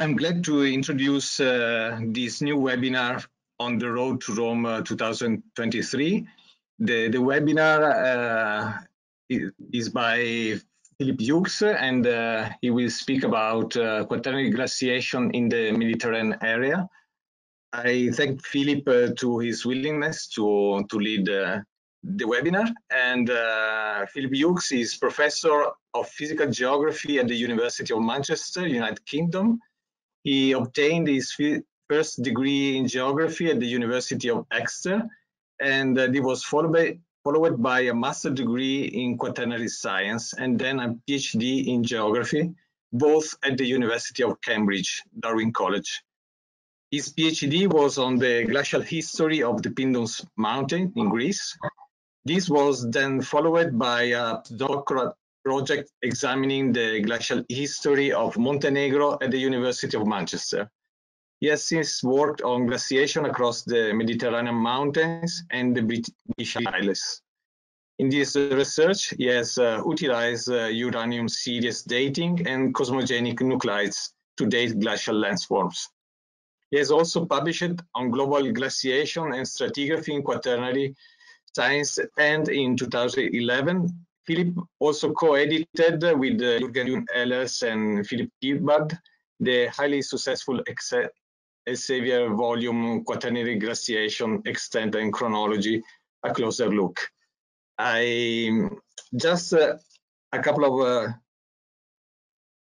I'm glad to introduce uh, this new webinar on the road to Rome uh, 2023. The, the webinar uh, is by Philip Hughes and uh, he will speak about uh, quaternary glaciation in the Mediterranean area. I thank Philip uh, to his willingness to, to lead the webinar. And Philip Hughes is professor of physical geography at the University of Manchester, United Kingdom. He obtained his first degree in geography at the University of Exeter, and uh, he was followed by, followed by a master degree in quaternary science and then a PhD in geography, both at the University of Cambridge, Darwin College. His PhD was on the glacial history of the Pindus Mountain in Greece. This was then followed by a doctoral project examining the glacial history of Montenegro at the University of Manchester. He has since worked on glaciation across the Mediterranean mountains and the British Isles. In this research, he has uh, utilized uh, uranium series dating and cosmogenic nuclides to date glacial landforms. He has also published on global glaciation and stratigraphy in quaternary science and in 2011 Philip also co-edited with uh, Jürgen Ehlers and Philip Gibbard the highly successful Elsevier volume Quaternary Glaciation, Extent and Chronology, a closer look. I just uh, a couple of uh,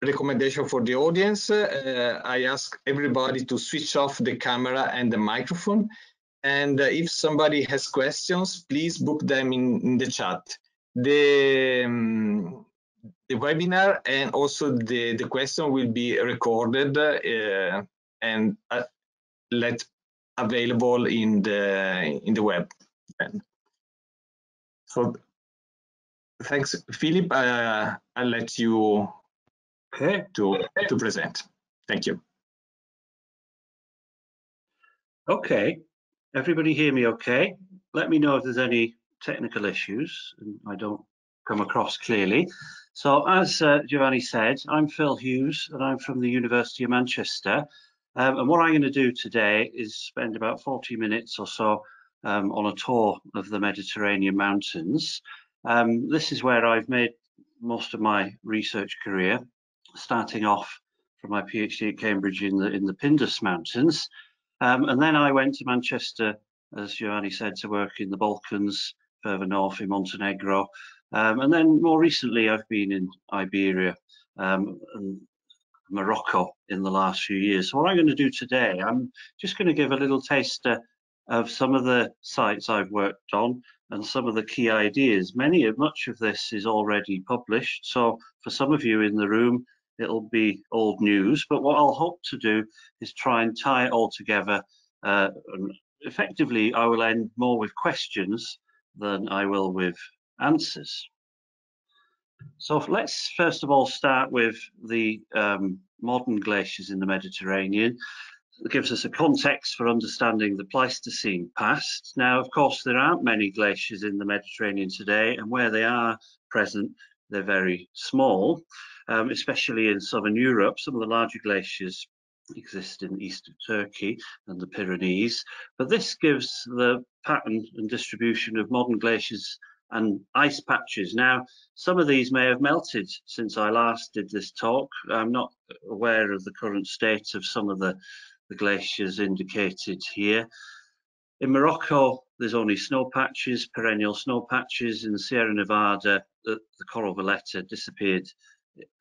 recommendation for the audience. Uh, I ask everybody to switch off the camera and the microphone. And uh, if somebody has questions, please book them in, in the chat the um, the webinar and also the the question will be recorded uh, and uh, let available in the in the web so thanks philip. Uh, i'll let you okay. to to present. Thank you. Okay. Everybody hear me okay? Let me know if there's any technical issues and I don't come across clearly. So as uh, Giovanni said, I'm Phil Hughes and I'm from the University of Manchester. Um, and what I'm going to do today is spend about 40 minutes or so um, on a tour of the Mediterranean mountains. Um, this is where I've made most of my research career, starting off from my PhD at Cambridge in the in the Pindus Mountains. Um, and then I went to Manchester, as Giovanni said, to work in the Balkans further north in Montenegro. Um, and then more recently, I've been in Iberia um, and Morocco in the last few years. So what I'm going to do today, I'm just going to give a little taster of some of the sites I've worked on and some of the key ideas. Many of much of this is already published. So for some of you in the room, it'll be old news. But what I'll hope to do is try and tie it all together. Uh, effectively, I will end more with questions than I will with answers. So let's first of all start with the um, modern glaciers in the Mediterranean. It gives us a context for understanding the Pleistocene past. Now, of course, there aren't many glaciers in the Mediterranean today, and where they are present, they're very small, um, especially in southern Europe. Some of the larger glaciers exist in east of Turkey and the Pyrenees, but this gives the pattern and distribution of modern glaciers and ice patches. Now, some of these may have melted since I last did this talk. I'm not aware of the current state of some of the, the glaciers indicated here. In Morocco, there's only snow patches, perennial snow patches. In Sierra Nevada, the, the Corral Veleta disappeared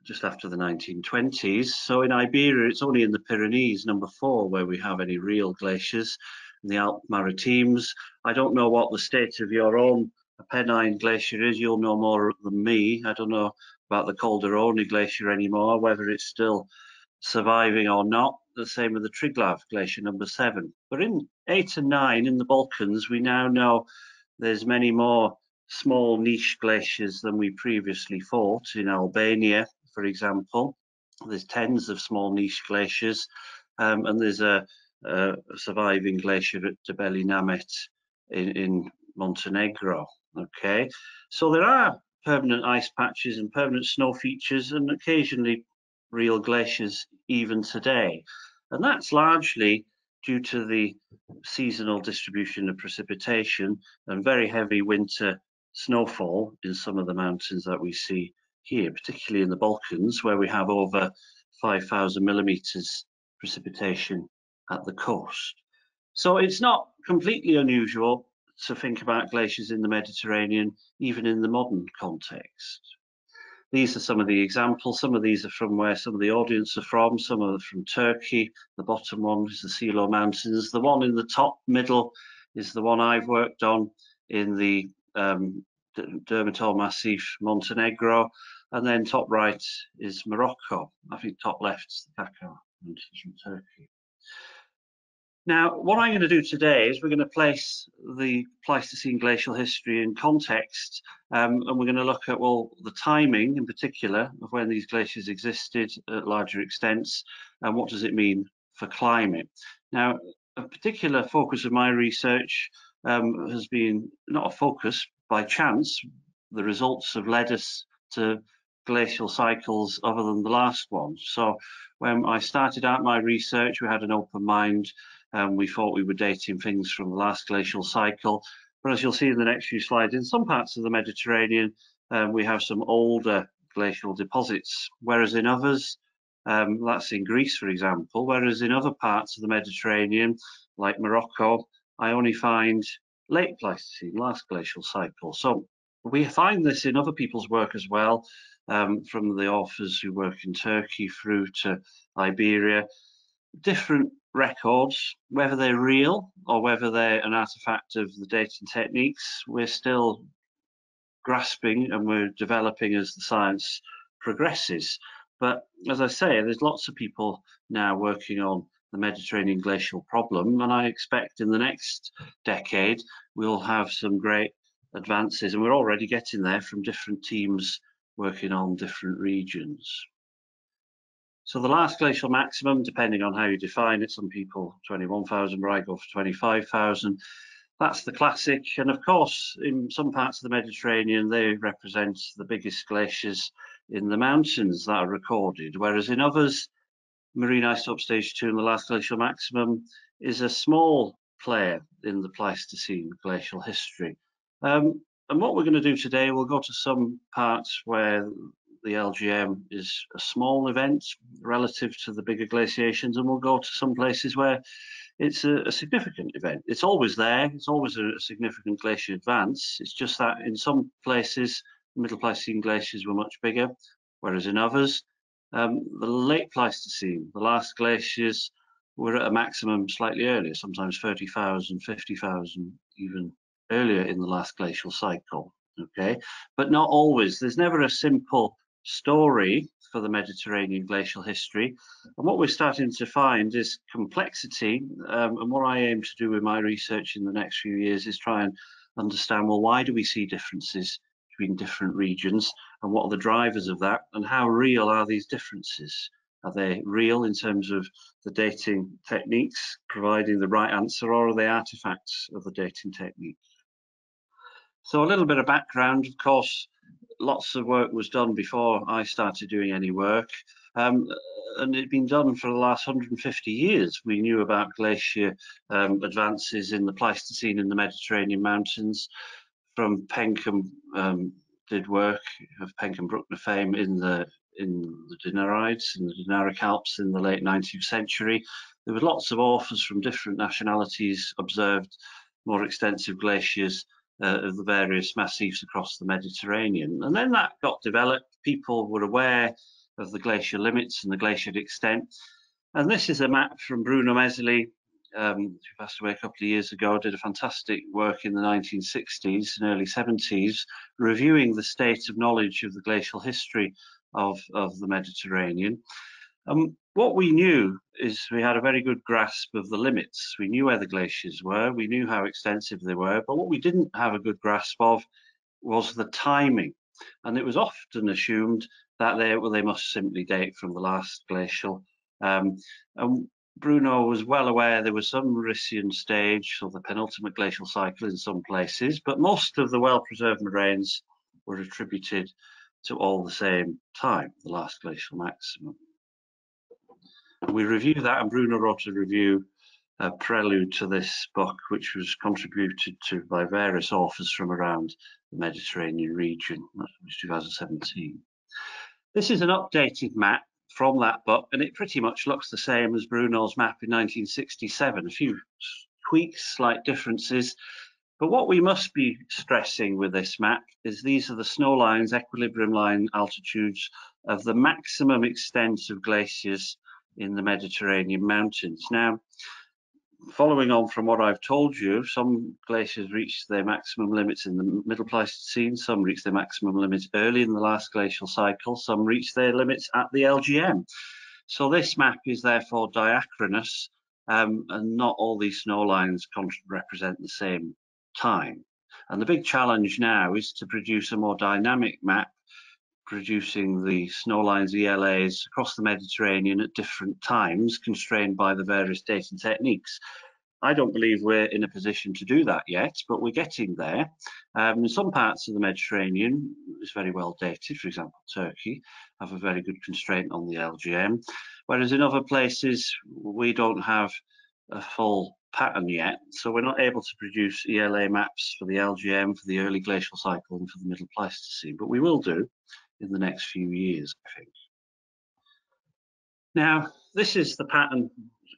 just after the 1920s. So in Iberia, it's only in the Pyrenees, number four, where we have any real glaciers. In the Alpes Maritimes, I don't know what the state of your own Pennine Glacier is. You'll know more than me. I don't know about the Calderone Glacier anymore, whether it's still surviving or not. The same with the Triglav Glacier, number seven. But in eight and nine in the Balkans, we now know there's many more small niche glaciers than we previously thought. In Albania, for example, there's tens of small niche glaciers, um, and there's a, a, surviving glacier at Debeli Namet in, in Montenegro. Okay, so there are permanent ice patches and permanent snow features, and occasionally real glaciers even today. And that's largely due to the seasonal distribution of precipitation and very heavy winter snowfall in some of the mountains that we see here, particularly in the Balkans, where we have over 5,000 millimeters precipitation at the coast. So it's not completely unusual to think about glaciers in the Mediterranean, even in the modern context. These are some of the examples. Some of these are from where some of the audience are from. Some are from Turkey. The bottom one is the Silo Mountains. The one in the top middle is the one I've worked on in the um, Durmitor Massif, Montenegro. And then top right is Morocco. I think top left is Mountains from Turkey. Now, what I'm going to do today is we're going to place the Pleistocene glacial history in context, um, and we're going to look at, well, the timing in particular of when these glaciers existed at larger extents, and what does it mean for climate. Now, a particular focus of my research um, has been not a focus by chance. The results have led us to glacial cycles other than the last one. So when I started out my research, we had an open mind and we thought we were dating things from the last glacial cycle. But as you'll see in the next few slides, in some parts of the Mediterranean, um, we have some older glacial deposits, whereas in others, um, that's in Greece, for example, whereas in other parts of the Mediterranean, like Morocco, I only find late Pleistocene, last glacial cycle. So we find this in other people's work as well, um, from the authors who work in Turkey through to Iberia. Different records, whether they're real or whether they're an artifact of the dating techniques, we're still grasping and we're developing as the science progresses. But as I say, there's lots of people now working on the Mediterranean glacial problem, and I expect in the next decade we'll have some great advances, and we're already getting there from different teams working on different regions. So the last glacial maximum, depending on how you define it, some people 21,000, where I go for 25,000. That's the classic. And of course, in some parts of the Mediterranean, they represent the biggest glaciers in the mountains that are recorded. Whereas in others, marine isotope stage two and the last glacial maximum is a small player in the Pleistocene glacial history. Um, and what we're going to do today, we'll go to some parts where the LGM is a small event relative to the bigger glaciations, and we'll go to some places where it's a, a significant event. It's always there, it's always a, a, significant glacier advance. It's just that in some places, Middle Pleistocene glaciers were much bigger, whereas in others, um, the late Pleistocene, the last glaciers, were at a maximum slightly earlier, sometimes 30,000, 50,000, even earlier in the last glacial cycle. Okay, but not always. There's never a simple story for the Mediterranean glacial history. And what we're starting to find is complexity. Um, and what I aim to do with my research in the next few years is try and understand, well, why do we see differences between different regions and what are the drivers of that and how real are these differences? Are they real in terms of the dating techniques providing the right answer or are they artifacts of the dating technique? So a little bit of background, of course, lots of work was done before I started doing any work. Um, and it'd been done for the last 150 years. We knew about glacier um, advances in the Pleistocene in the Mediterranean mountains. From Penck um, did work of Penck and Bruckner fame in the in the Dinarides, in the Dinaric Alps in the late 19th century. There were lots of authors from different nationalities observed more extensive glaciers uh, of the various massifs across the Mediterranean. And then that got developed. People were aware of the glacier limits and the glacier extent. And this is a map from Bruno Messerli, um, who passed away a couple of years ago, did a fantastic work in the 1960s and early 70s, reviewing the state of knowledge of the glacial history of, of the Mediterranean. Um, what we knew is we had a very good grasp of the limits. We knew where the glaciers were, we knew how extensive they were, but what we didn't have a good grasp of was the timing. And it was often assumed that they, well, they must simply date from the last glacial. Um, and Bruno was well aware there was some Rissian stage, or the penultimate glacial cycle in some places, but most of the well-preserved moraines were attributed to all the same time, the last glacial maximum. We review that and Bruno wrote a review a prelude to this book, which was contributed to by various authors from around the Mediterranean region. That was 2017. This is an updated map from that book, and it pretty much looks the same as Bruno's map in 1967. A few tweaks, slight differences. But what we must be stressing with this map is these are the snow lines, equilibrium line altitudes of the maximum extent of glaciers in the Mediterranean mountains. Now, following on from what I've told you, some glaciers reach their maximum limits in the middle Pleistocene, some reach their maximum limits early in the last glacial cycle, some reach their limits at the LGM. So this map is therefore diachronous um, and not all these snow lines represent the same time. And the big challenge now is to produce a more dynamic map producing the snow lines ELAs across the Mediterranean at different times, constrained by the various dating techniques. I don't believe we're in a position to do that yet, but we're getting there. Um, in some parts of the Mediterranean, it's very well dated. For example, Turkey have a very good constraint on the LGM, whereas in other places, we don't have a full pattern yet. So we're not able to produce ELA maps for the LGM, for the early glacial cycle and for the middle Pleistocene, but we will do in the next few years, I think. Now, this is the pattern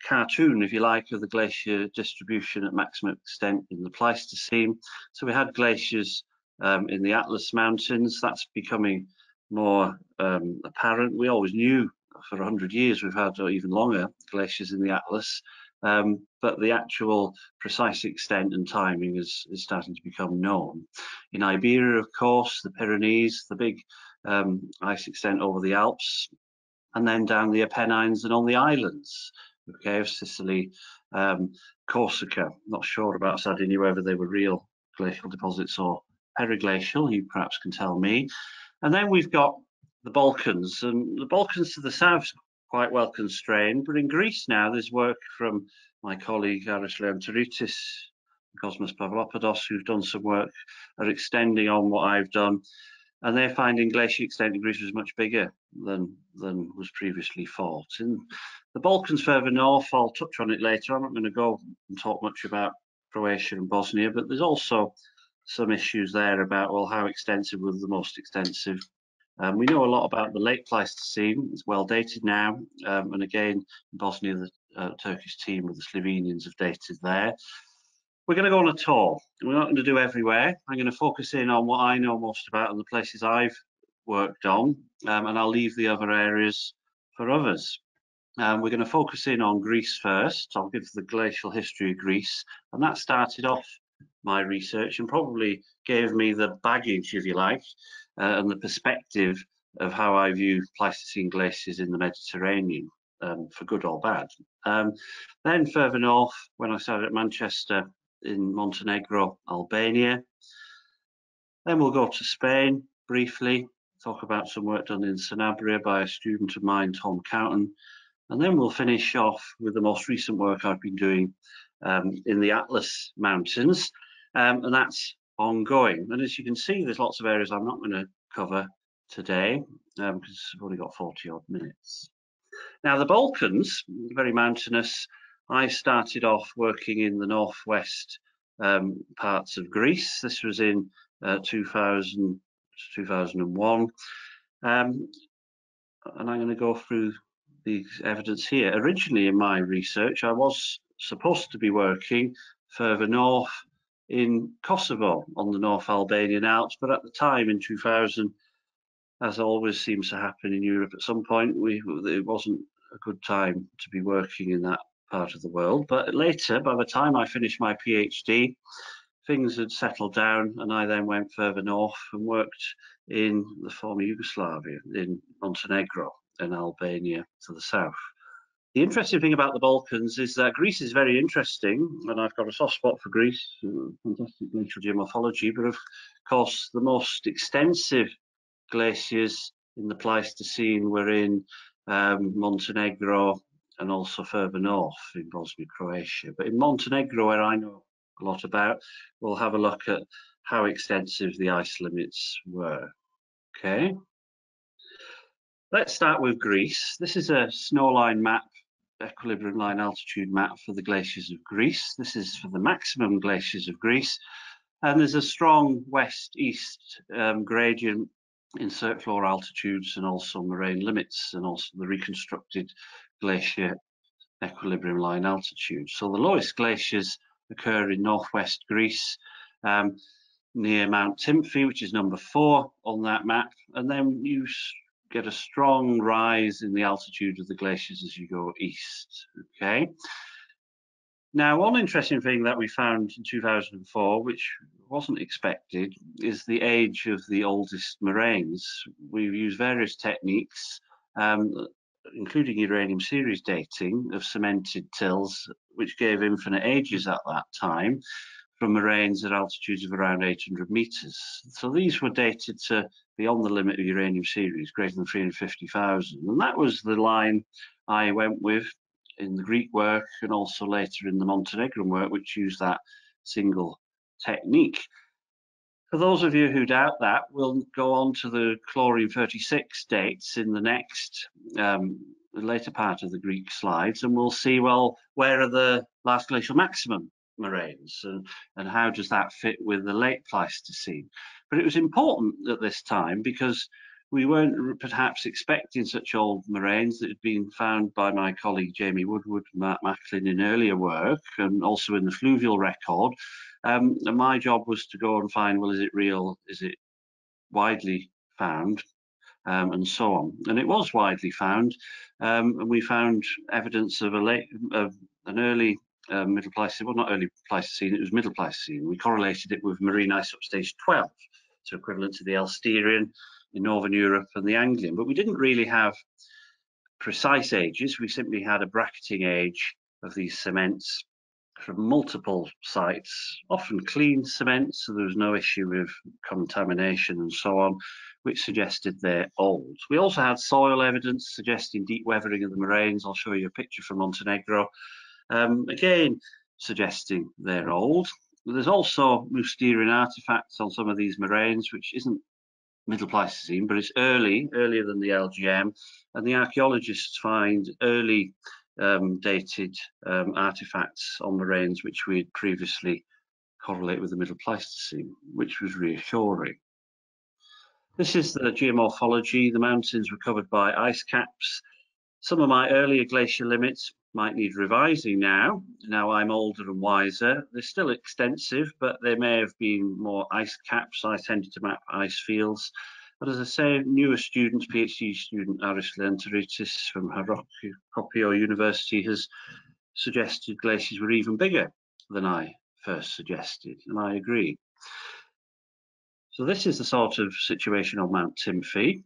cartoon, if you like, of the glacier distribution at maximum extent in the Pleistocene. So we had glaciers um, in the Atlas Mountains. That's becoming more um, apparent. We always knew for 100 years we've had, or even longer, glaciers in the Atlas. Um, but the actual precise extent and timing is, is starting to become known. In Iberia, of course, the Pyrenees, the big um, ice extent over the Alps, and then down the Apennines and on the islands, okay, of Sicily, um, Corsica. Not sure about Sardinia, whether they were real glacial deposits or periglacial, you perhaps can tell me. And then we've got the Balkans, and the Balkans to the south quite well constrained, but in Greece now there's work from my colleague Aris Leontaritis, Cosmas Pavlopoulos, who've done some work, are extending on what I've done and they're finding glacier extent in Greece was much bigger than than was previously thought. In the Balkans further north, I'll touch on it later. I'm not going to go and talk much about Croatia and Bosnia, but there's also some issues there about well how extensive was the most extensive. Um, we know a lot about the late Pleistocene. It's well dated now, um, and again, in Bosnia, the uh, Turkish team with the Slovenians have dated there. We're going to go on a tour. We're not going to do everywhere. I'm going to focus in on what I know most about and the places I've worked on, um, and I'll leave the other areas for others. Um, we're going to focus in on Greece first. I'll give the glacial history of Greece, and that started off my research and probably gave me the baggage, if you like, uh, and the perspective of how I view Pleistocene glaciers in the Mediterranean, um, for good or bad. Um, then further north, when I started at Manchester in Montenegro, Albania. Then we'll go to Spain briefly, talk about some work done in Sanabria by a student of mine, Tom Cowton. And then we'll finish off with the most recent work I've been doing um, in the Atlas Mountains, um, and that's ongoing. And as you can see, there's lots of areas I'm not going to cover today because um, I've only got 40 odd minutes. Now, the Balkans, very mountainous, I started off working in the northwest um, parts of Greece. This was in uh, 2000, 2001. Um, and I'm going to go through the evidence here. Originally in my research, I was supposed to be working further north in Kosovo on the North Albanian Alps, but at the time in 2000, as always seems to happen in Europe at some point, we it wasn't a good time to be working in that part of the world. But later, by the time I finished my PhD, things had settled down and I then went further north and worked in the former Yugoslavia, in Montenegro and Albania to the south. The interesting thing about the Balkans is that Greece is very interesting, and I've got a soft spot for Greece, fantastic glacial geomorphology, but of course the most extensive glaciers in the Pleistocene were in um, Montenegro and also further north in Bosnia, Croatia. But in Montenegro, where I know a lot about, we'll have a look at how extensive the ice limits were. Okay. Let's start with Greece. This is a snowline map equilibrium line altitude map for the glaciers of Greece. This is for the maximum glaciers of Greece. And there's a strong west-east um, gradient in floor altitudes and also moraine limits and also the reconstructed glacier equilibrium line altitude. So the lowest glaciers occur in northwest Greece um, near Mount Tymphy, which is number four on that map. And then you get a strong rise in the altitude of the glaciers as you go east, okay? Now, one interesting thing that we found in 2004, which wasn't expected, is the age of the oldest moraines. We've used various techniques, um, including uranium series dating of cemented tills, which gave infinite ages at that time from moraines at altitudes of around 800 meters. So these were dated to beyond the limit of uranium series, greater than 350,000. And that was the line I went with in the Greek work and also later in the Montenegrin work, which used that single technique. For those of you who doubt that, we'll go on to the chlorine 36 dates in the next um, later part of the Greek slides, and we'll see, well, where are the last glacial maximum moraines and, and how does that fit with the late Pleistocene? But it was important at this time because we weren't perhaps expecting such old moraines that had been found by my colleague Jamie Woodward Mark Macklin in earlier work and also in the fluvial record. Um, and my job was to go and find, well, is it real? Is it widely found? Um, and so on. And it was widely found. Um, and we found evidence of, a late, of an early uh, middle Pleistocene, well, not early Pleistocene, it was middle Pleistocene. We correlated it with marine isotope stage 12, so equivalent to the Elsterian in Northern Europe and the Anglian. But we didn't really have precise ages. We simply had a bracketing age of these cements from multiple sites, often clean cements, so there was no issue with contamination and so on, which suggested they're old. We also had soil evidence suggesting deep weathering of the moraines. I'll show you a picture from Montenegro. Um, again, suggesting they're old. There's also Mousterian artifacts on some of these moraines, which isn't Middle Pleistocene, but it's early, earlier than the LGM, and the archaeologists find early um, dated um, artifacts on moraines which we had previously correlate with the Middle Pleistocene, which was reassuring. This is the geomorphology. The mountains were covered by ice caps. Some of my earlier glacier limits might need revising now. Now I'm older and wiser. They're still extensive, but they may have been more ice caps. I tended to map ice fields. But as I say, newer students, PhD student Aris Leontaritis from Harokopio University has suggested glaciers were even bigger than I first suggested, and I agree. So this is the sort of situation on Mount Tymphy,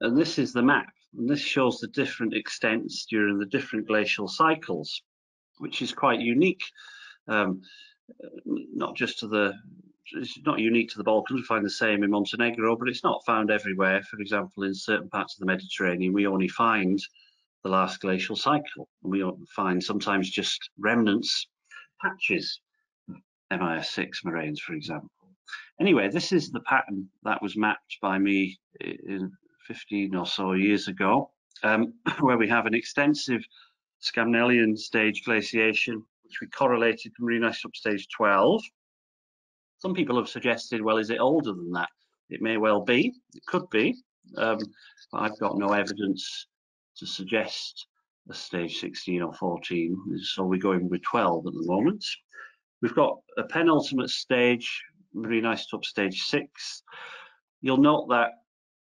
and this is the map and this shows the different extents during the different glacial cycles, which is quite unique, um, not just to the it's not unique to the Balkans. We find the same in Montenegro, but it's not found everywhere. For example, in certain parts of the Mediterranean, we only find the last glacial cycle, and we find sometimes just remnants, patches, MIS6 moraines, for example. Anyway, this is the pattern that was mapped by me in 15 or so years ago, um, where we have an extensive Skamnellian stage glaciation, which we correlated to marine ice stage 12. Some people have suggested, well, is it older than that? It may well be, it could be, um, but I've got no evidence to suggest a stage 16 or 14, so we're going with 12 at the moment. We've got a penultimate stage, marine isotope stage 6. You'll note that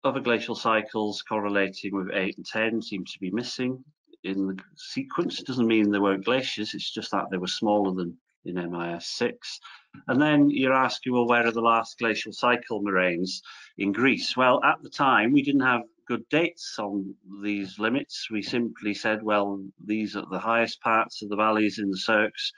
other glacial cycles correlating with 8 and 10 seem to be missing in the sequence. It doesn't mean there weren't glaciers, it's just that they were smaller than in MIS6. And then you're asking, well, where are the last glacial cycle moraines in Greece? Well, at the time, we didn't have good dates on these limits. We simply said, well, these are the highest parts of the valleys in the cirques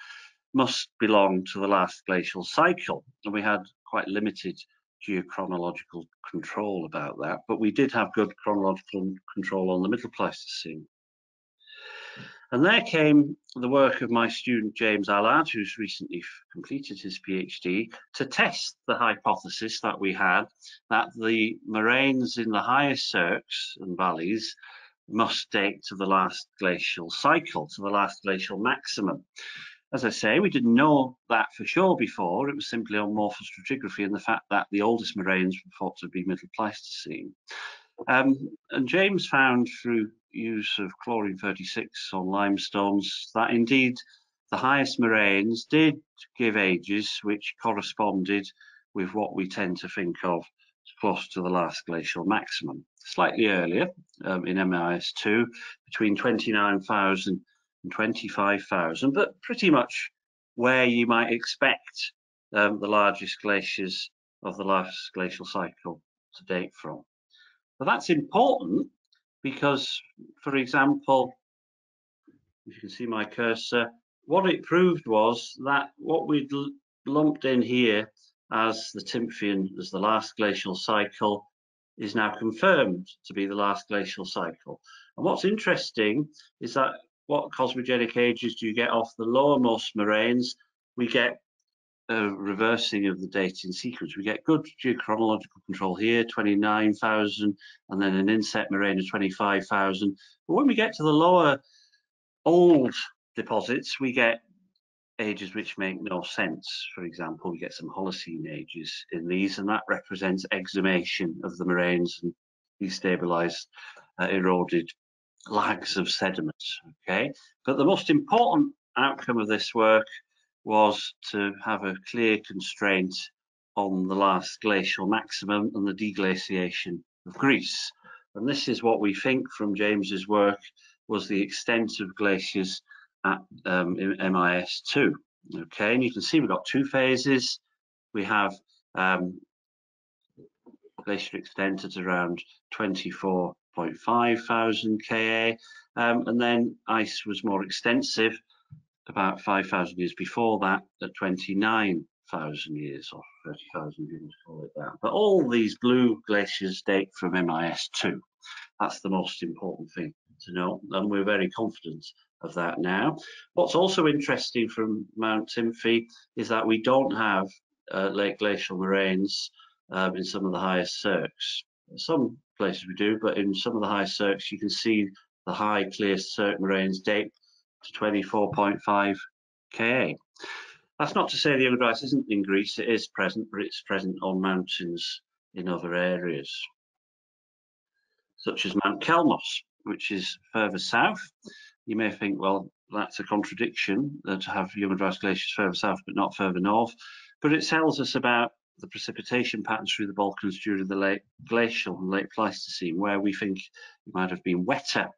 must belong to the last glacial cycle. And we had quite limited geochronological control about that, but we did have good chronological control on the Middle Pleistocene. And there came the work of my student James Allard, who's recently completed his PhD, to test the hypothesis that we had that the moraines in the highest cirques and valleys must date to the last glacial cycle, to the last glacial maximum. As I say, we didn't know that for sure before. It was simply on morphostratigraphy and the fact that the oldest moraines were thought to be Middle Pleistocene. Um, and James found through use of chlorine 36 on limestones that indeed the highest moraines did give ages which corresponded with what we tend to think of close to the last glacial maximum. Slightly earlier um, in MIS2, between 29,000 and 25,000, but pretty much where you might expect um, the largest glaciers of the last glacial cycle to date from. But that's important because, for example, if you can see my cursor, what it proved was that what we'd lumped in here as the Tymphian, as the last glacial cycle, is now confirmed to be the last glacial cycle. And what's interesting is that what cosmogenic ages do you get off the lowermost moraines? We get reversing of the dating sequence. We get good geochronological control here, 29,000, and then an inset moraine of 25,000. But when we get to the lower old deposits, we get ages which make no sense. For example, we get some Holocene ages in these, and that represents exhumation of the moraines and destabilized, uh, eroded lags of sediments. Okay, but the most important outcome of this work was to have a clear constraint on the last glacial maximum and the deglaciation of Greece. And this is what we think from James's work was the extent of glaciers at um, MIS2. Okay, and you can see we've got two phases. We have um, glacier extent at around 24.5 thousand Ka, um, and then ice was more extensive about 5,000 years before that at 29,000 years or 30,000 years, call it that. But all these blue glaciers date from MIS2. That's the most important thing to know, and we're very confident of that now. What's also interesting from Mount Tymphy is that we don't have uh, late glacial moraines um, in some of the highest cirques. Some places we do, but in some of the highest cirques, you can see the high clear cirque moraines date to 24.5 Ka. That's not to say the ice isn't in Greece, it is present, but it's present on mountains in other areas, such as Mount Chelmos, which is further south. You may think, well, that's a contradiction uh, to have ice glaciers further south but not further north, but it tells us about the precipitation patterns through the Balkans during the late glacial and late Pleistocene, where we think it might have been wetter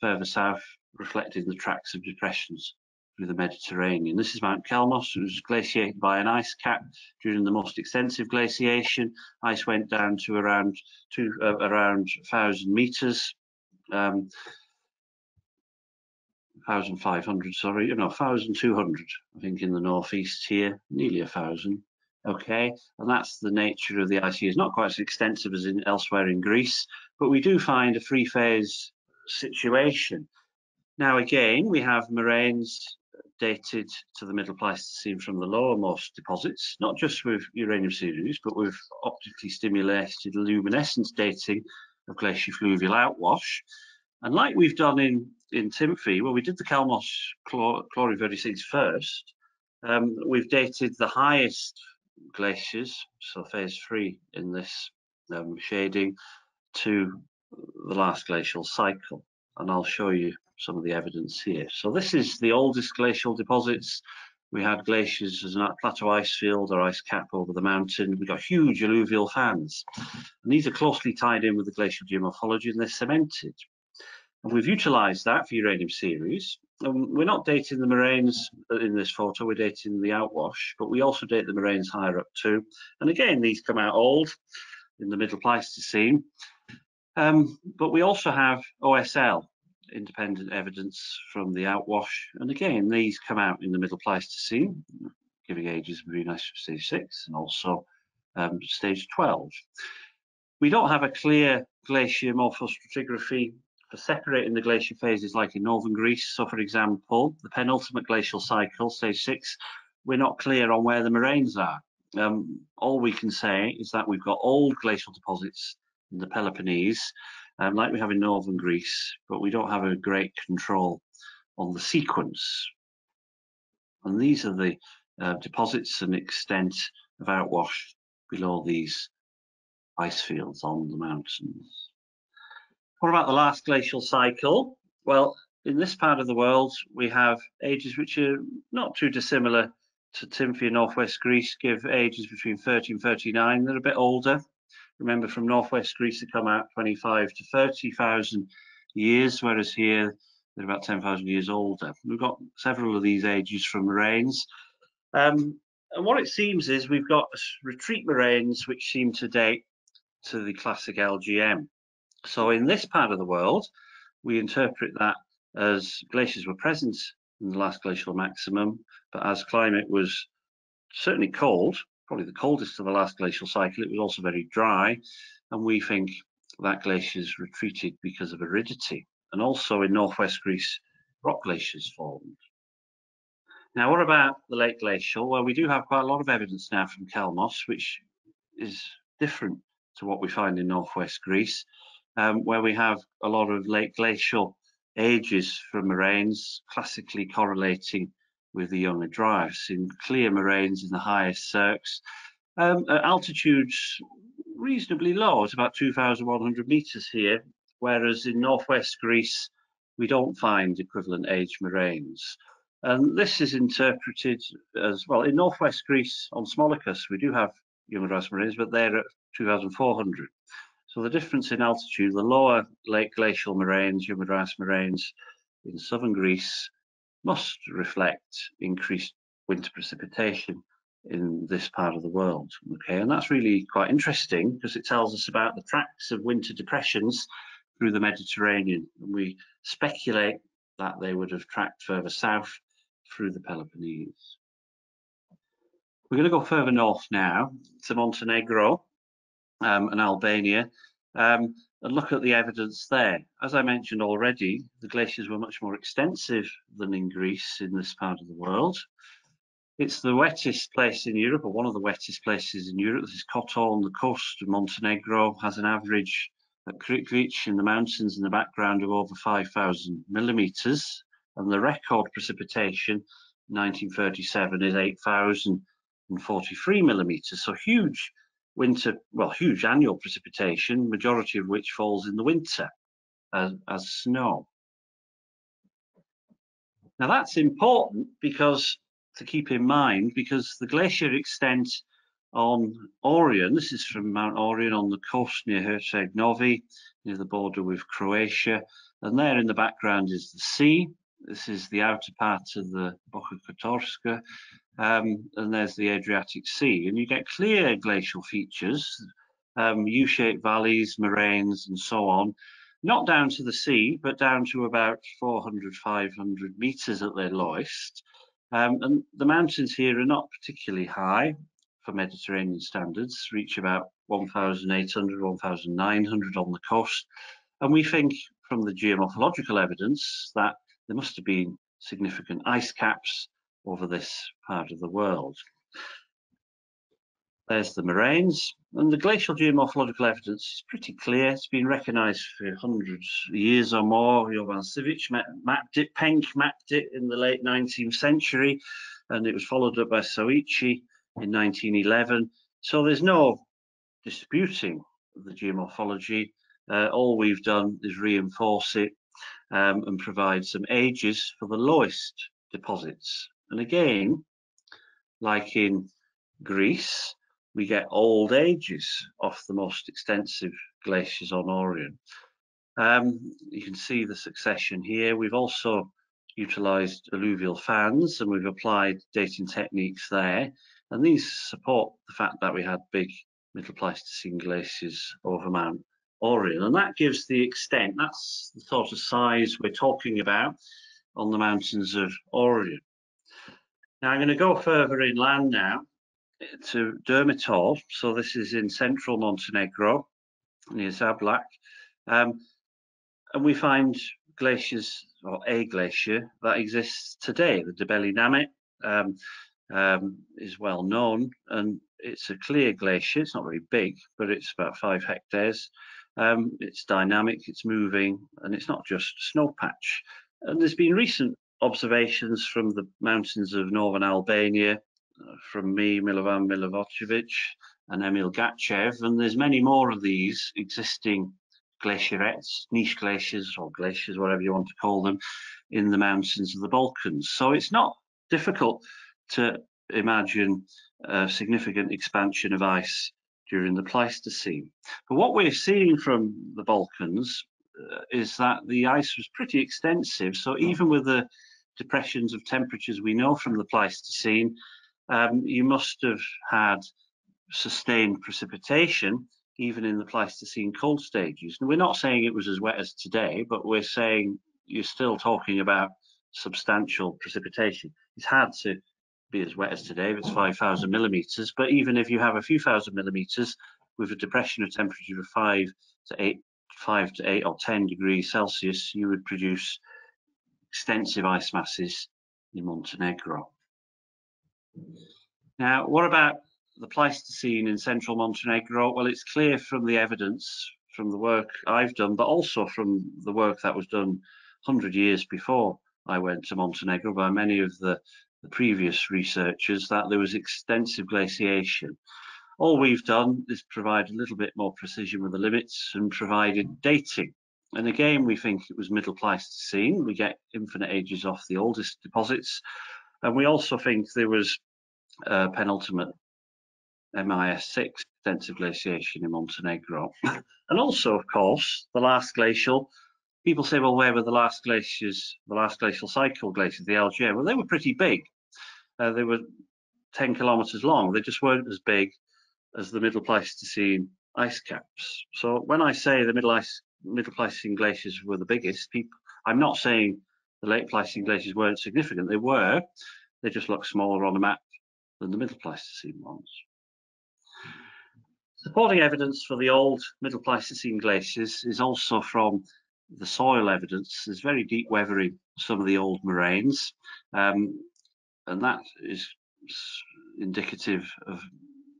further south reflected in the tracks of depressions through the Mediterranean. This is Mount Chelmos. It was glaciated by an ice cap during the most extensive glaciation. Ice went down to around two, uh, around 1,000 meters. Um, 1,500, sorry, no, 1,200, I think, in the northeast here, nearly a thousand. Okay, and that's the nature of the ice It's not quite as extensive as in elsewhere in Greece, but we do find a three phase situation. Now again, we have moraines dated to the Middle Pleistocene from the lowermost deposits, not just with uranium series, but with optically stimulated luminescence dating of glacial fluvial outwash. And like we've done in, in Tymphy, well, we did the Chelmos chlor first. Um, we've dated the highest glaciers, so phase three in this um, shading, to the last glacial cycle. And I'll show you some of the evidence here. So this is the oldest glacial deposits. We had glaciers as a plateau ice field or ice cap over the mountain. We got huge alluvial fans. And these are closely tied in with the glacial geomorphology and they're cemented. And we've utilized that for uranium series. We're not dating the moraines in this photo, we're dating the outwash, but we also date the moraines higher up too. And again, these come out old in the middle Pleistocene. Um, but we also have OSL, independent evidence from the outwash. And again, these come out in the middle Pleistocene, giving ages between stage 6 and also um, stage 12. We don't have a clear glacier morphostratigraphy for separating the glacier phases like in northern Greece. So for example, the penultimate glacial cycle, stage 6, we're not clear on where the moraines are. Um, all we can say is that we've got old glacial deposits in the Peloponnese um, like we have in northern Greece, but we don't have a great control on the sequence. And these are the uh, deposits and extent of outwash below these ice fields on the mountains. What about the last glacial cycle? Well, in this part of the world, we have ages which are not too dissimilar to Tymphia northwest Greece, give ages between 30 and 39. They're a bit older. Remember, from northwest Greece, they come out 25 to 30,000 years, whereas here they're about 10,000 years older. We've got several of these ages from moraines. Um, and what it seems is we've got retreat moraines which seem to date to the classic LGM. So in this part of the world, we interpret that as glaciers were present in the last glacial maximum, but as climate was certainly cold, probably the coldest of the last glacial cycle, it was also very dry, and we think that glaciers retreated because of aridity. And also in northwest Greece, rock glaciers formed. Now, what about the late glacial? Well, we do have quite a lot of evidence now from Chelmos, which is different to what we find in northwest Greece, um, where we have a lot of late glacial ages from moraines classically correlating with the Younger Dryas in clear moraines in the highest cirques. Um, altitudes reasonably low, it's about 2,100 meters here, whereas in northwest Greece, we don't find equivalent age moraines. And this is interpreted as well in northwest Greece on Smolikas, we do have Younger Dryas moraines, but they're at 2,400. So the difference in altitude, the lower late glacial moraines, Younger Dryas moraines in southern Greece must reflect increased winter precipitation in this part of the world. Okay, and that's really quite interesting because it tells us about the tracks of winter depressions through the Mediterranean. And we speculate that they would have tracked further south through the Peloponnese. We're going to go further north now to Montenegro um, and Albania um, and look at the evidence there. As I mentioned already, the glaciers were much more extensive than in Greece in this part of the world. It's the wettest place in Europe, or one of the wettest places in Europe. This is Kotor the coast of Montenegro, has an average at Crkvice in the mountains in the background of over 5,000 millimeters. And the record precipitation 1937 is 8,043 millimeters. So huge winter, well, huge annual precipitation, majority of which falls in the winter as, as snow. Now that's important because to keep in mind because the glacier extent on Orjen, this is from Mount Orjen on the coast near Herceg Novi, near the border with Croatia, and there in the background is the sea. This is the outer part of the Boka Kotorska, um, and there's the Adriatic Sea, and you get clear glacial features, um, U-shaped valleys, moraines, and so on, not down to the sea, but down to about 400, 500 meters at their lowest. Um, and the mountains here are not particularly high for Mediterranean standards, reach about 1,800, 1,900 on the coast. And we think from the geomorphological evidence that there must have been significant ice caps over this part of the world. There's the moraines, and the glacial geomorphological evidence is pretty clear. It's been recognised for hundreds of years or more. Jovan Cvijić mapped it, Penck mapped it in the late 19th century, and it was followed up by Soichi in 1911. So there's no disputing the geomorphology. Uh, all we've done is reinforce it um, and provide some ages for the lowest deposits. And again, like in Greece, we get old ages off the most extensive glaciers on Orjen. Um, you can see the succession here. We've also utilized alluvial fans and we've applied dating techniques there. And these support the fact that we had big middle Pleistocene glaciers over Mount Orjen. And that gives the extent, that's the sort of size we're talking about on the mountains of Orjen. Now I'm going to go further inland now to Durmitor. So this is in central Montenegro near Žabljak. Um, and we find glaciers or a glacier that exists today. The Debeli Namet um, um, is well known and it's a clear glacier. It's not very big, but it's about five hectares. Um, it's dynamic, it's moving, and it's not just snow patch. And there's been recent observations from the mountains of northern Albania, uh, from me, Milovan Milivojevic, and Emil Gachev, and there's many more of these existing glacierets, niche glaciers or glaciers, whatever you want to call them, in the mountains of the Balkans. So it's not difficult to imagine a significant expansion of ice during the Pleistocene. But what we're seeing from the Balkans uh, is that the ice was pretty extensive. So even with the depressions of temperatures we know from the Pleistocene, um, you must have had sustained precipitation even in the Pleistocene cold stages. And we're not saying it was as wet as today, but we're saying you're still talking about substantial precipitation. It's hard to be as wet as today if it's 5,000 millimeters, but even if you have a few thousand millimeters with a depression of temperature of 5 to 8, 5 to 8 or 10 degrees Celsius, you would produce extensive ice masses in Montenegro. Now, what about the Pleistocene in central Montenegro? Well, it's clear from the evidence from the work I've done, but also from the work that was done 100 years before I went to Montenegro by many of the, the previous researchers that there was extensive glaciation. All we've done is provide a little bit more precision with the limits and provided dating. And again, we think it was middle Pleistocene. We get infinite ages off the oldest deposits. And we also think there was uh, penultimate MIS6 extensive glaciation in Montenegro. and also, of course, the last glacial. People say, well, where were the last glaciers, the last glacial cycle glaciers, the LGM? Well, they were pretty big. Uh, they were 10 kilometers long. They just weren't as big as the Middle Pleistocene ice caps. So when I say the Middle, ice, Middle Pleistocene glaciers were the biggest, people, I'm not saying the Late Pleistocene glaciers weren't significant. They were. They just look smaller on the map than the Middle Pleistocene ones. Supporting evidence for the old Middle Pleistocene glaciers is also from the soil evidence. There's very deep weathering some of the old moraines, um, and that is indicative of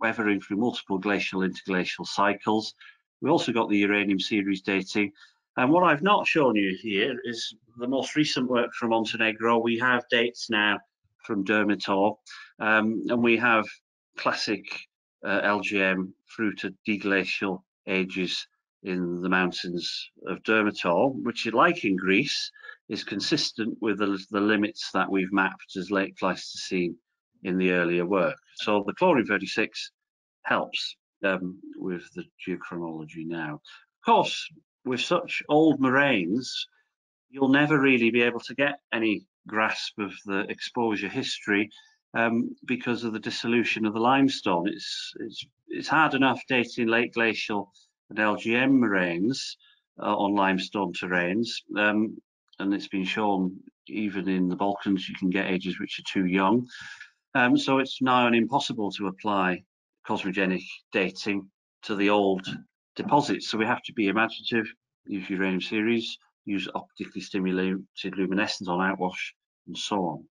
weathering through multiple glacial interglacial cycles. We also got the uranium series dating. And what I've not shown you here is the most recent work from Montenegro. We have dates now from Durmitor, um, and we have classic uh, LGM through to deglacial ages in the mountains of Durmitor, which, like in Greece, is consistent with the, the, limits that we've mapped as late Pleistocene in the earlier work. So the chlorine 36 helps um, with the geochronology now. Of course, with such old moraines, you'll never really be able to get any grasp of the exposure history um, because of the dissolution of the limestone. It's, it's, it's hard enough dating late glacial and LGM moraines uh, on limestone terrains. Um, and it's been shown even in the Balkans, you can get ages which are too young. Um, so it's now impossible to apply cosmogenic dating to the old deposits. So we have to be imaginative, use uranium series, use optically stimulated luminescence on outwash, and so on.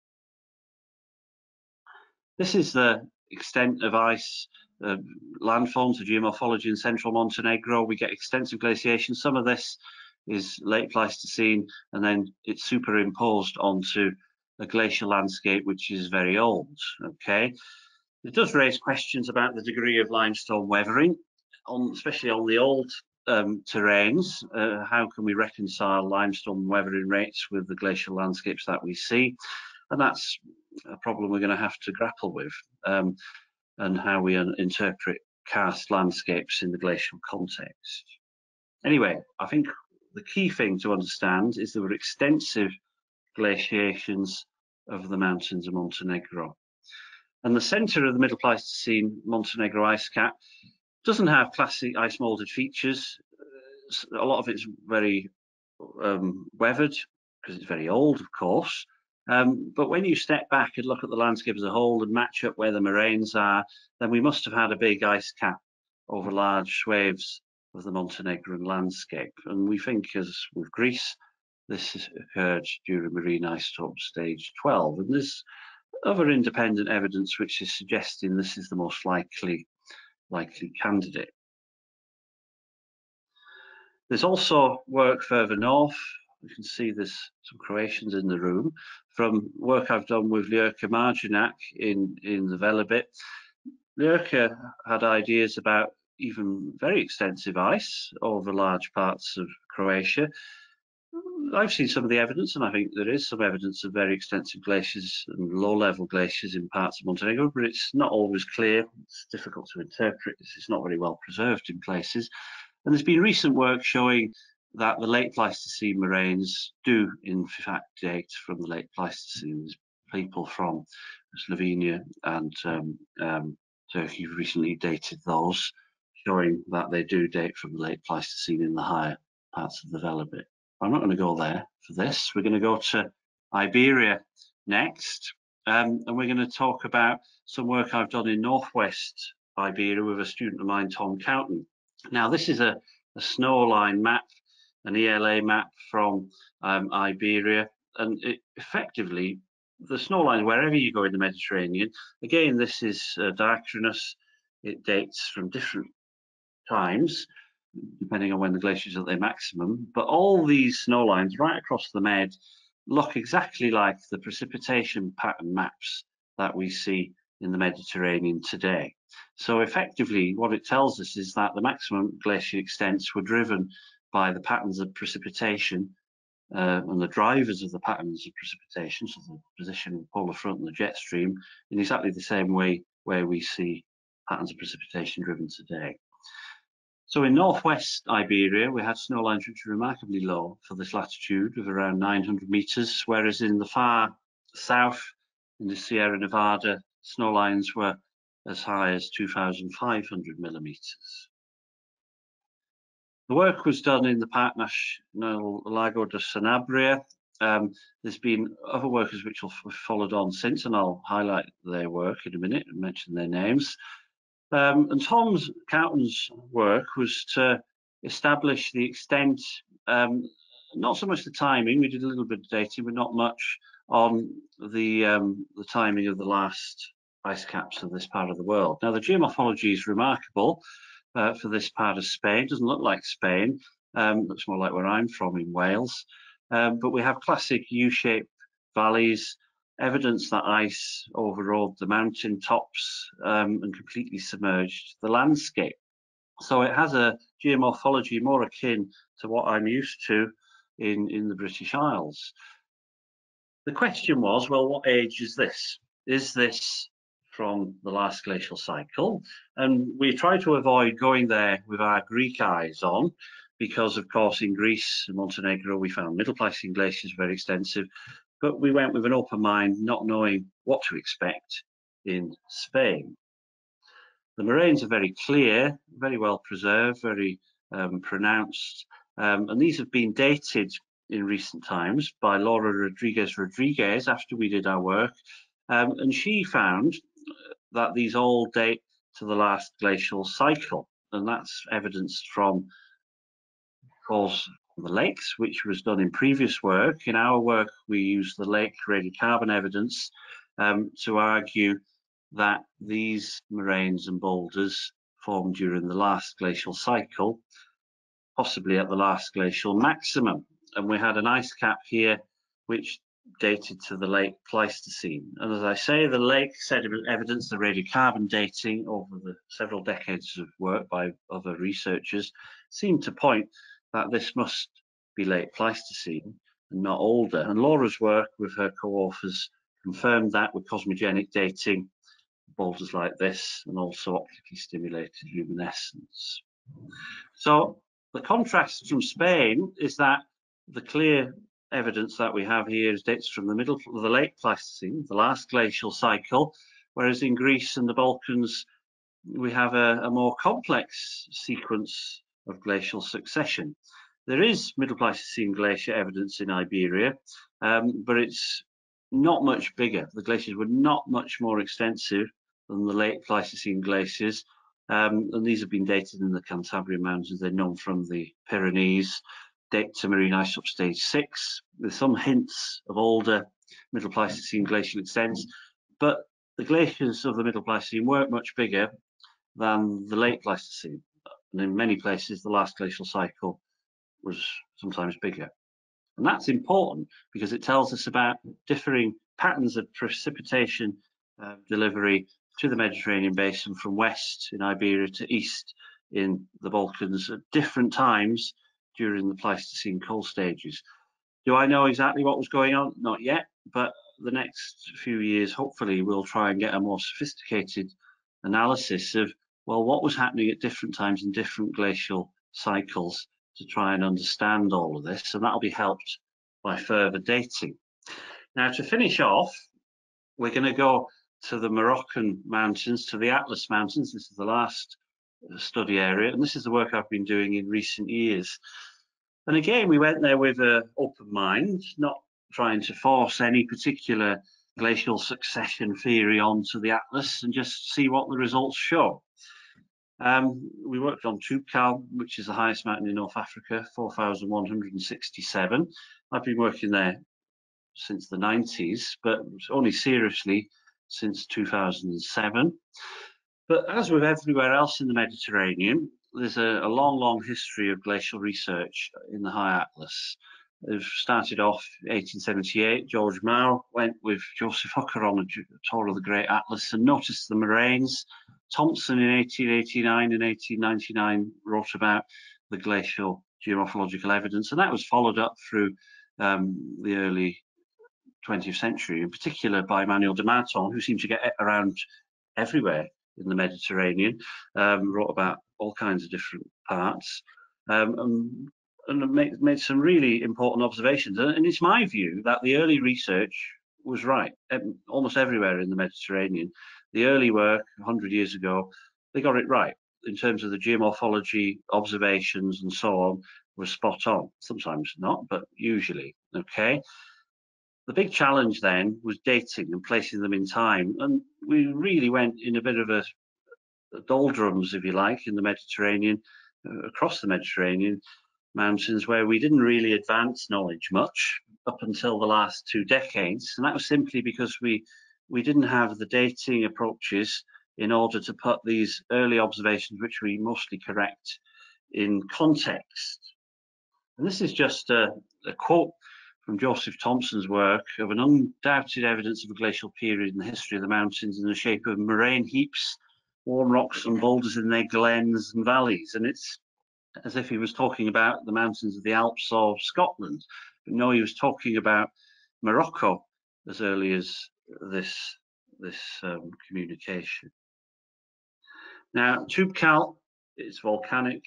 This is the extent of ice uh, landforms of geomorphology in central Montenegro. We get extensive glaciation. Some of this is late Pleistocene, and then it's superimposed onto a glacial landscape which is very old. Okay, it does raise questions about the degree of limestone weathering, on, especially on the old um, terrains. Uh, how can we reconcile limestone weathering rates with the glacial landscapes that we see? And that's a problem we're going to have to grapple with um, and how we interpret karst landscapes in the glacial context. Anyway, I think the key thing to understand is there were extensive glaciations of the mountains of Montenegro. And the center of the Middle Pleistocene Montenegro ice cap doesn't have classic ice molded features. A lot of it's very um, weathered because it's very old, of course. Um, but when you step back and look at the landscape as a whole and match up where the moraines are, then we must have had a big ice cap over large swathes of the Montenegrin landscape. And we think, as with Greece, this occurred during marine isotope stage 12. And there's other independent evidence which is suggesting this is the most likely likely candidate. There's also work further north. You can see there's some Croatians in the room from work I've done with Ljerka Marjanac in, in the Velebit. Ljerka had ideas about even very extensive ice over large parts of Croatia. I've seen some of the evidence, and I think there is some evidence of very extensive glaciers and low-level glaciers in parts of Montenegro, but it's not always clear. It's difficult to interpret. It's not very well preserved in places. And there's been recent work showing that the late Pleistocene moraines do, in fact, date from the late Pleistocene. There's people from Slovenia and um, um, Turkey recently dated those, showing that they do date from the late Pleistocene in the higher parts of the Velebit. I'm not going to go there for this. We're going to go to Iberia next. Um, and we're going to talk about some work I've done in Northwest Iberia with a student of mine, Tom Cowton. Now, this is a, a snow line map, an ELA map from um, Iberia, and it effectively, the snow line, wherever you go in the Mediterranean, again, this is uh, diachronous, it dates from different times, depending on when the glaciers are at their maximum. But all these snow lines right across the Med look exactly like the precipitation pattern maps that we see in the Mediterranean today. So effectively, what it tells us is that the maximum glacier extents were driven by the patterns of precipitation uh, and the drivers of the patterns of precipitation, so the position of the polar front and the jet stream, in exactly the same way where we see patterns of precipitation driven today. So in northwest Iberia, we had snow lines which were remarkably low for this latitude of around 900 meters, whereas in the far south, in the Sierra Nevada, snow lines were as high as 2,500 millimeters. The work was done in the Parque National Lago de Sanabria. Um, there's been other workers which have followed on since, and I'll highlight their work in a minute and mention their names. Um, and Tom Cowton's work was to establish the extent, um, not so much the timing, we did a little bit of dating, but not much on the, um, the timing of the last ice caps of this part of the world. Now, the geomorphology is remarkable uh, for this part of Spain. It doesn't look like Spain, um, looks more like where I'm from in Wales. Um, but we have classic U-shaped valleys, evidence that ice overrode the mountain tops um, and completely submerged the landscape. So it has a geomorphology more akin to what I'm used to in, in the British Isles. The question was, well, what age is this? Is this from the last glacial cycle? And we try to avoid going there with our Greek eyes on, because of course in Greece and Montenegro we found Middle Pleistocene glaciers very extensive, but we went with an open mind, not knowing what to expect in Spain. The moraines are very clear, very well preserved, very um, pronounced, um, and these have been dated in recent times by Laura Rodriguez Rodriguez after we did our work, um, and she found that these all date to the last glacial cycle, and that's evidenced from of course the lakes, which was done in previous work. In our work, we use the lake radiocarbon evidence um, to argue that these moraines and boulders formed during the last glacial cycle, possibly at the last glacial maximum. And we had an ice cap here which dated to the late Pleistocene. And as I say, the lake sediment evidence, the radiocarbon dating over the several decades of work by other researchers seemed to point that this must be late Pleistocene and not older. And Laura's work with her co-authors confirmed that with cosmogenic dating, boulders like this, and also optically stimulated luminescence. So the contrast from Spain is that the clear evidence that we have here is dates from the middle of the late Pleistocene, the last glacial cycle, whereas in Greece and the Balkans, we have a, a more complex sequence of glacial succession. There is Middle Pleistocene glacier evidence in Iberia, um, but it's not much bigger. The glaciers were not much more extensive than the late Pleistocene glaciers, um, and these have been dated in the Cantabrian Mountains. They're known from the Pyrenees, date to marine isotope stage six, with some hints of older Middle Pleistocene glacial extents, but the glaciers of the Middle Pleistocene weren't much bigger than the late Pleistocene and in many places the last glacial cycle was sometimes bigger. And that's important because it tells us about differing patterns of precipitation uh, delivery to the Mediterranean basin from west in Iberia to east in the Balkans at different times during the Pleistocene cold stages. Do I know exactly what was going on? Not yet, but the next few years, hopefully, we'll try and get a more sophisticated analysis of, well, what was happening at different times in different glacial cycles to try and understand all of this. And that'll be helped by further dating. Now, to finish off, we're going to go to the Moroccan mountains, to the Atlas Mountains. This is the last uh, study area, and this is the work I've been doing in recent years. And again, we went there with an open mind, not trying to force any particular glacial succession theory onto the atlas and just see what the results show. Um, we worked on Toubkal, which is the highest mountain in North Africa, 4,167. I've been working there since the 90s, but only seriously since 2007. But as with everywhere else in the Mediterranean, there's a, a long, long history of glacial research in the High Atlas. They've started off 1878. George Maw went with Joseph Hooker on a tour of the Great Atlas and noticed the moraines. Thomson in 1889 and 1899 wrote about the glacial geomorphological evidence, and that was followed up through um, the early 20th century, in particular by Manuel de Martonne, who seemed to get around everywhere in the Mediterranean, um, wrote about all kinds of different parts. Um, and, and made, made, some really important observations. And it's my view that the early research was right, almost everywhere in the Mediterranean. The early work 100 years ago, they got it right in terms of the geomorphology, observations, and so on, was spot on. Sometimes not, but usually. Okay. The big challenge then was dating and placing them in time. And we really went in a bit of a, a doldrums, if you like, in the Mediterranean, uh, across the Mediterranean mountains, where we didn't really advance knowledge much up until the last two decades. And that was simply because we, we didn't have the dating approaches in order to put these early observations, which we mostly correct, in context. And this is just a, a quote from Joseph Thomson's work of an undoubted evidence of a glacial period in the history of the mountains in the shape of moraine heaps, warm rocks and boulders in their glens and valleys. And it's as if he was talking about the mountains of the Alps or Scotland. But no, he was talking about Morocco as early as this, this um, communication. Now, Toubkal it's volcanic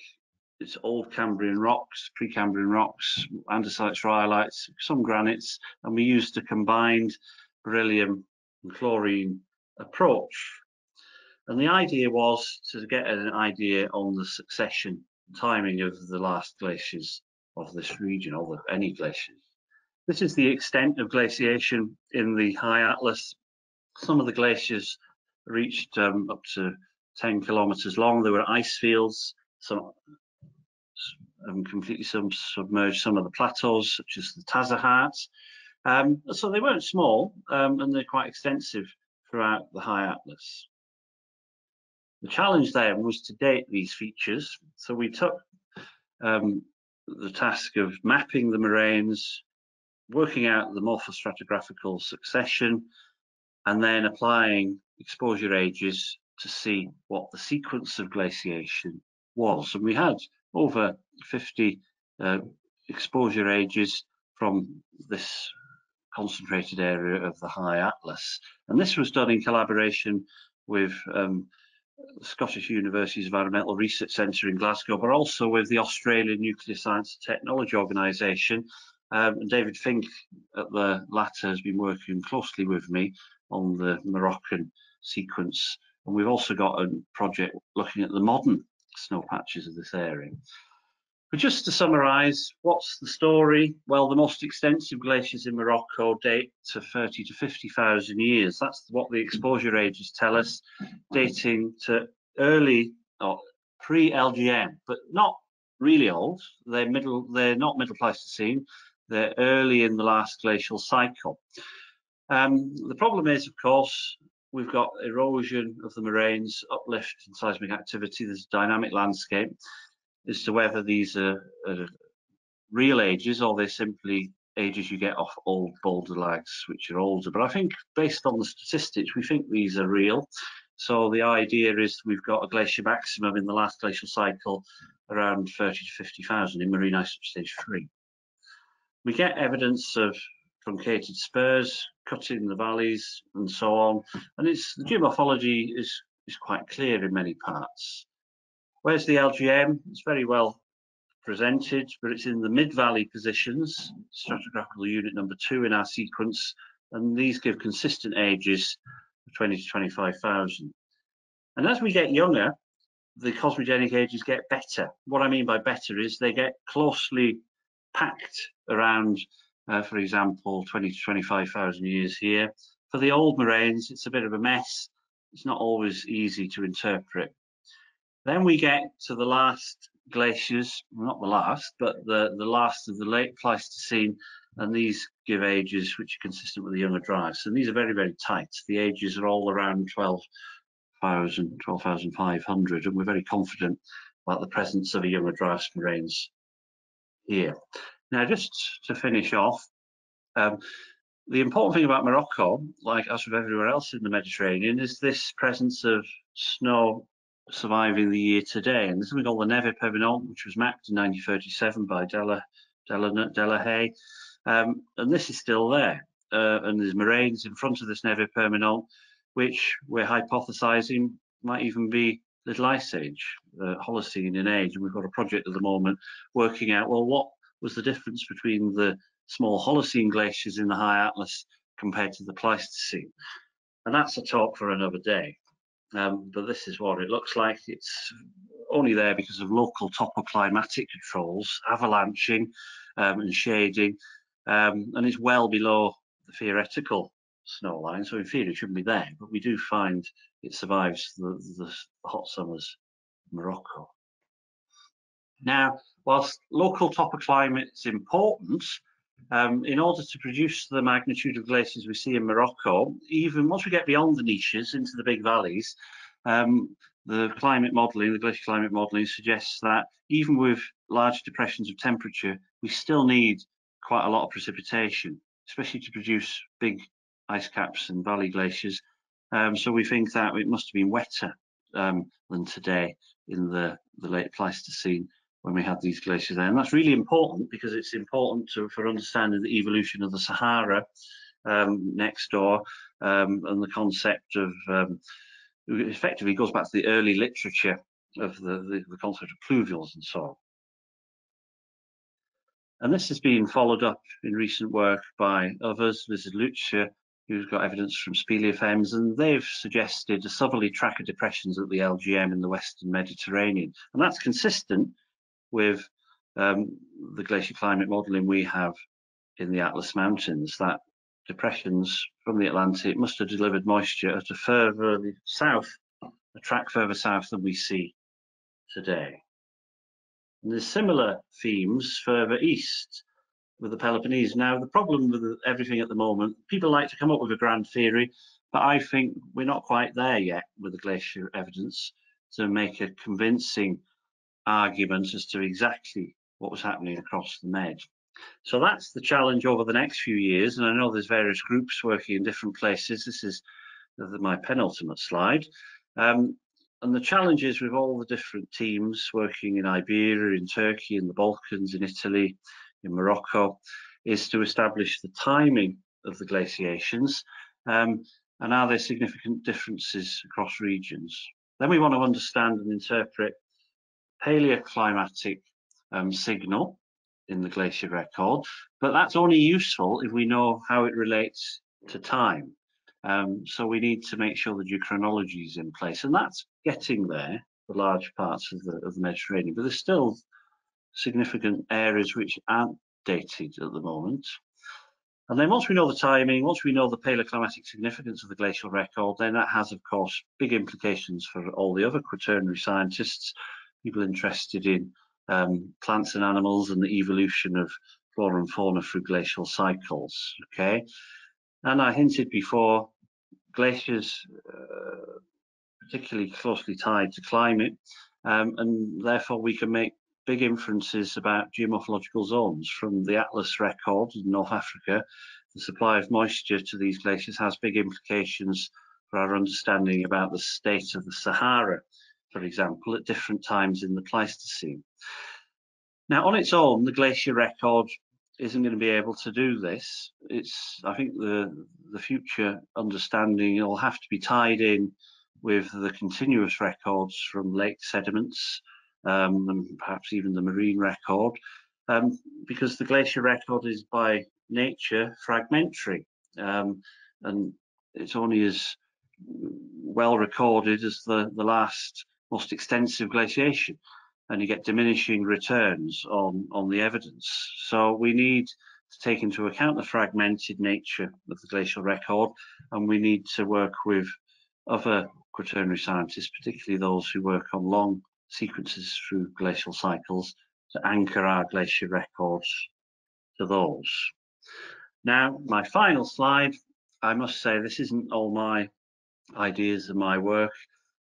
it's old Cambrian rocks, Precambrian rocks, andesites, rhyolites, some granites, and we used a combined beryllium and chlorine approach. And the idea was to get an idea on the succession timing of the last glaciers of this region, or any glaciers. This is the extent of glaciation in the High Atlas. Some of the glaciers reached um, up to 10 kilometers long. There were ice fields, some um, completely sub submerged some of the plateaus, such as the Tazaghart. Um, so they weren't small, um, and they're quite extensive throughout the High Atlas. The challenge then was to date these features. So we took um, the task of mapping the moraines, working out the morphostratigraphical succession, and then applying exposure ages to see what the sequence of glaciation was. And we had over 50 uh, exposure ages from this concentrated area of the High Atlas. And this was done in collaboration with um, the Scottish University's Environmental Research Centre in Glasgow, but also with the Australian Nuclear Science and Technology Organisation. Um, and David Fink at the latter has been working closely with me on the Moroccan sequence. And we've also got a project looking at the modern snow patches of this area. But just to summarise, what's the story? Well, the most extensive glaciers in Morocco date to 30 to 50,000 years. That's what the exposure ages tell us, dating to early or pre-LGM, but not really old. They're middle. They're not middle Pleistocene. They're early in the last glacial cycle. Um, the problem is, of course, we've got erosion of the moraines, uplift and seismic activity. There's a dynamic landscape as to whether these are, are real ages or they're simply ages you get off old boulder lags which are older. But I think based on the statistics, we think these are real. So the idea is we've got a glacier maximum in the last glacial cycle around 30 to 50,000 in marine isotope stage 3. We get evidence of truncated spurs, cutting the valleys and so on. And it's the geomorphology is, is quite clear in many parts. Where's the LGM? It's very well presented, but it's in the mid-valley positions, stratigraphical unit number two in our sequence, and these give consistent ages of 20 to 25,000. And as we get younger, the cosmogenic ages get better. What I mean by better is they get closely packed around, uh, for example, 20 to 25,000 years here. For the old moraines, it's a bit of a mess. It's not always easy to interpret. Then we get to the last glaciers, not the last, but the, the last of the late Pleistocene, and these give ages which are consistent with the younger dryas. And these are very, very tight. The ages are all around 12,000, 12,500, and we're very confident about the presence of a younger dryas moraines here. Now, just to finish off, um, the important thing about Morocco, like as with everywhere else in the Mediterranean, is this presence of snow surviving the year today. And there's something called the Neve Permanente, which was mapped in 1937 by Della, Della, Delahaye. Um, and this is still there. Uh, and there's moraines in front of this Neve Permanente, which we're hypothesizing might even be Little Ice Age, uh, Holocene in age. And we've got a project at the moment working out, well, what was the difference between the small Holocene glaciers in the high Atlas compared to the Pleistocene? And that's a talk for another day. Um, but this is what it looks like. It's only there because of local topoclimatic controls, avalanching um, and shading, um, and it's well below the theoretical snow line. So in theory, it shouldn't be there, but we do find it survives the, the hot summers in Morocco. Now, whilst local topoclimate is important, um, in order to produce the magnitude of glaciers we see in Morocco, even once we get beyond the niches into the big valleys, um, the climate modelling, the glacial climate modelling suggests that even with large depressions of temperature, we still need quite a lot of precipitation, especially to produce big ice caps and valley glaciers. Um, so we think that it must have been wetter um, than today in the, the late Pleistocene when we had these glaciers there. And that's really important because it's important to, for understanding the evolution of the Sahara um, next door um, and the concept of, um, effectively goes back to the early literature of the, the, the, concept of pluvials and so on. And this has been followed up in recent work by others, Lizard Lucia, who's got evidence from speleothems, and they've suggested a southerly track of depressions at the LGM in the Western Mediterranean. And that's consistent with um, the glacier climate modelling we have in the Atlas Mountains, that depressions from the Atlantic must have delivered moisture at a further south, a track further south than we see today. And there's similar themes further east with the Peloponnese. Now, the problem with everything at the moment, people like to come up with a grand theory, but I think we're not quite there yet with the glacier evidence to make a convincing argument as to exactly what was happening across the Med. So that's the challenge over the next few years. And I know there's various groups working in different places. This is my penultimate slide. Um, and the challenges with all the different teams working in Iberia, in Turkey, in the Balkans, in Italy, in Morocco, is to establish the timing of the glaciations um, and are there significant differences across regions. Then we want to understand and interpret paleoclimatic um, signal in the glacier record, but that's only useful if we know how it relates to time. Um, so we need to make sure the geochronology is in place, and that's getting there for large parts of the, of the Mediterranean, but there's still significant areas which aren't dated at the moment. And then once we know the timing, once we know the paleoclimatic significance of the glacial record, then that has, of course, big implications for all the other quaternary scientists people interested in um, plants and animals and the evolution of flora and fauna through glacial cycles. Okay, and I hinted before, glaciers uh, particularly closely tied to climate, um, and therefore we can make big inferences about geomorphological zones from the Atlas record in North Africa. The supply of moisture to these glaciers has big implications for our understanding about the state of the Sahara, for example, at different times in the Pleistocene. Now, on its own, the glacier record isn't going to be able to do this. It's, I think, the the future understanding will have to be tied in with the continuous records from lake sediments um, and perhaps even the marine record, um, because the glacier record is by nature fragmentary, um, and it's only as well recorded as the the last most extensive glaciation and you get diminishing returns on, on the evidence. So we need to take into account the fragmented nature of the glacial record, and we need to work with other quaternary scientists, particularly those who work on long sequences through glacial cycles, to anchor our glacier records to those. Now, my final slide, I must say this isn't all my ideas and my work.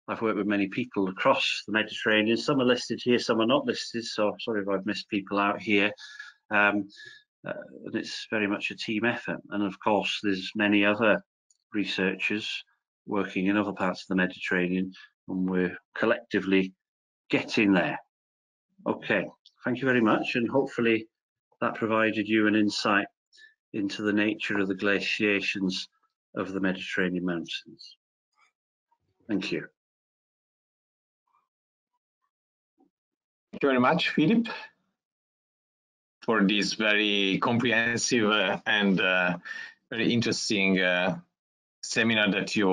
I've worked with many people across the Mediterranean. Some are listed here, some are not listed. So sorry if I've missed people out here. Um, uh, and it's very much a team effort. And of course, there's many other researchers working in other parts of the Mediterranean, and we're collectively getting there. Okay, thank you very much, and hopefully that provided you an insight into the nature of the glaciations of the Mediterranean mountains. Thank you. Thank you very much, Philip, for this very comprehensive uh, and uh, very interesting uh, seminar that you